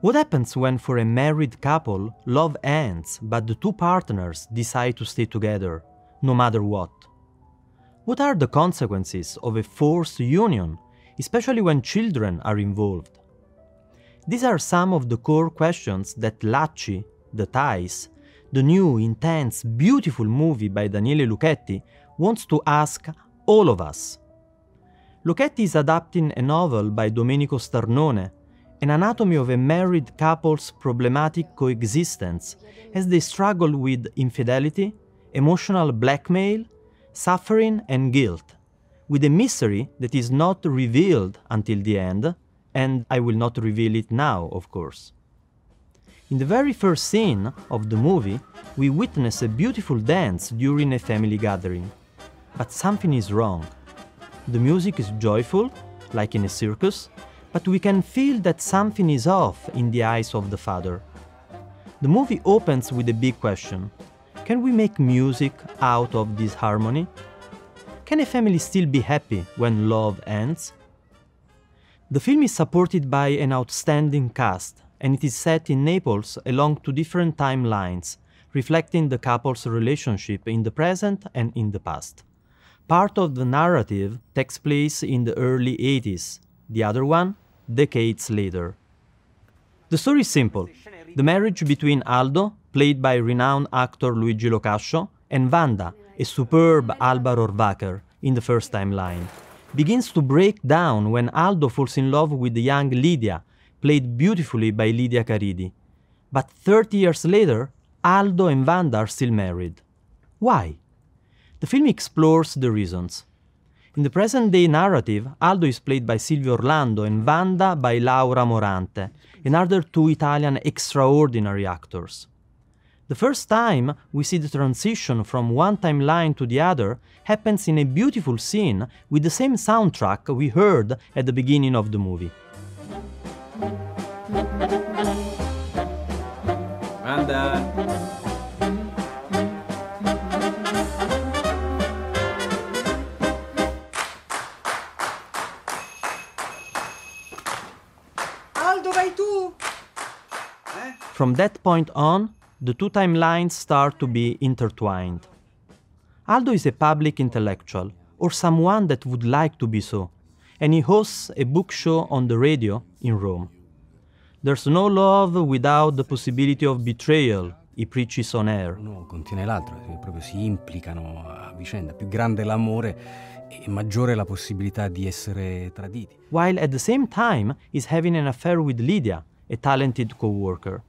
What happens when, for a married couple, love ends but the two partners decide to stay together, no matter what? What are the consequences of a forced union, especially when children are involved? These are some of the core questions that Lacci, The Ties, the new, intense, beautiful movie by Daniele Luchetti, wants to ask all of us. Luchetti is adapting a novel by Domenico Starnone an anatomy of a married couple's problematic coexistence as they struggle with infidelity, emotional blackmail, suffering, and guilt, with a mystery that is not revealed until the end, and I will not reveal it now, of course. In the very first scene of the movie, we witness a beautiful dance during a family gathering. But something is wrong. The music is joyful, like in a circus, but we can feel that something is off in the eyes of the father. The movie opens with a big question Can we make music out of this harmony? Can a family still be happy when love ends? The film is supported by an outstanding cast, and it is set in Naples along two different timelines, reflecting the couple's relationship in the present and in the past. Part of the narrative takes place in the early 80s, the other one decades later. The story is simple. The marriage between Aldo, played by renowned actor Luigi Lo Cascio, and Wanda, a superb Alba Rohrwacher, in the first timeline, begins to break down when Aldo falls in love with the young Lydia, played beautifully by Linda Caridi. But 30 years later, Aldo and Wanda are still married. Why? The film explores the reasons. In the present day narrative, Aldo is played by Silvio Orlando and Wanda by Laura Morante, another two Italian extraordinary actors. The first time we see the transition from one timeline to the other happens in a beautiful scene with the same soundtrack we heard at the beginning of the movie. Wanda! From that point on, the two timelines start to be intertwined. Aldo is a public intellectual, or someone that would like to be so, and he hosts a book show on the radio in Rome. There's no love without the possibility of betrayal, he preaches on air. Uno contiene l'altro, eh, proprio si implicano a vicenda. Più grande l'amore e maggiore la possibilità di essere traditi. While at the same time he's having an affair with Lydia, a talented co-worker.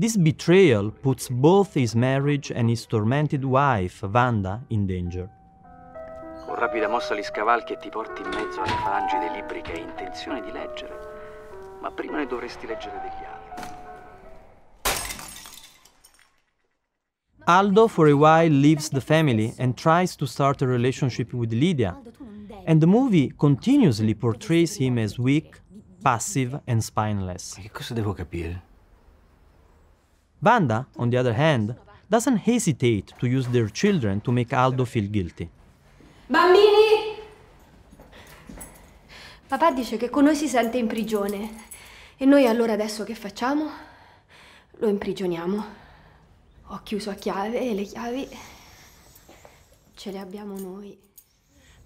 This betrayal puts both his marriage and his tormented wife, Wanda, in danger. Con rapida mossa li scavalchi e ti porti in mezzo alle falangi dei libri che hai intenzione di leggere. Ma prima ne dovresti leggere degli altri. Aldo, for a while, leaves the family and tries to start a relationship with Lydia. And the movie continuously portrays him as weak, passive, and spineless. Che cosa devo capire? Wanda, on the other hand, doesn't hesitate to use their children to make Aldo feel guilty. Bambini! Papà dice che con noi si sente in prigione. E noi allora adesso che facciamo? Lo imprigioniamo. Ho chiuso a chiave e le chiavi ce le abbiamo noi.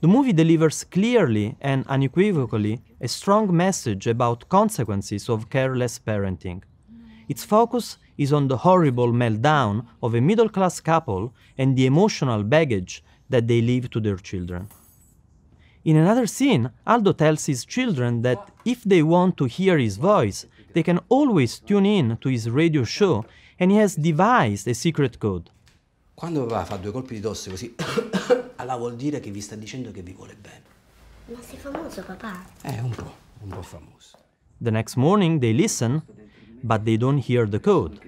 The movie delivers clearly and unequivocally a strong message about consequences of careless parenting. Its focus is on the horrible meltdown of a middle class couple and the emotional baggage that they leave to their children. In another scene, Aldo tells his children that if they want to hear his voice, they can always tune in to his radio show and he has devised a secret code. Quando papà fa due colpi di tosse così, allora vuol dire che vi sta dicendo che vi vuole bene. Ma sei famoso, papà? Eh, un po', un po' famoso. The next morning they listen but they don't hear the code.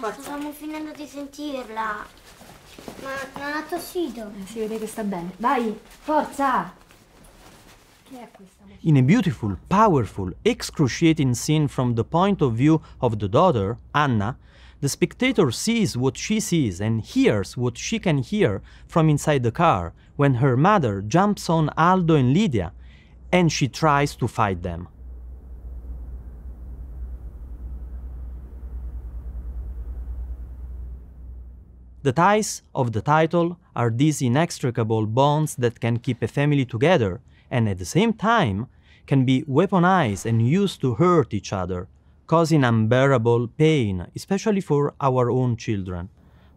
Ma stavamo finendo di sentirla. Ma non ha tossito. Eh, si vede che sta bene. Vai, forza! Che è questa? In a beautiful, powerful, excruciating scene from the point of view of the daughter, Anna, The spectator sees what she sees and hears what she can hear from inside the car when her mother jumps on Aldo and Lydia and she tries to fight them. The ties of the title are these inextricable bonds that can keep a family together and at the same time can be weaponized and used to hurt each other, causing unbearable pain, especially for our own children.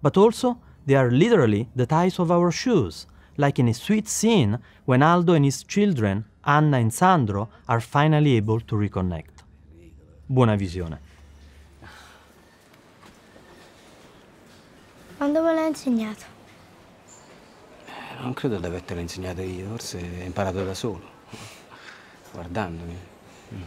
But also, they are literally the ties of our shoes, like in a sweet scene when Aldo and his children, Anna and Sandro, are finally able to reconnect. Buona visione. Quando me l'ha insegnato? Non credo di avertela insegnata io, forse hai imparato da solo, guardandomi. Mm.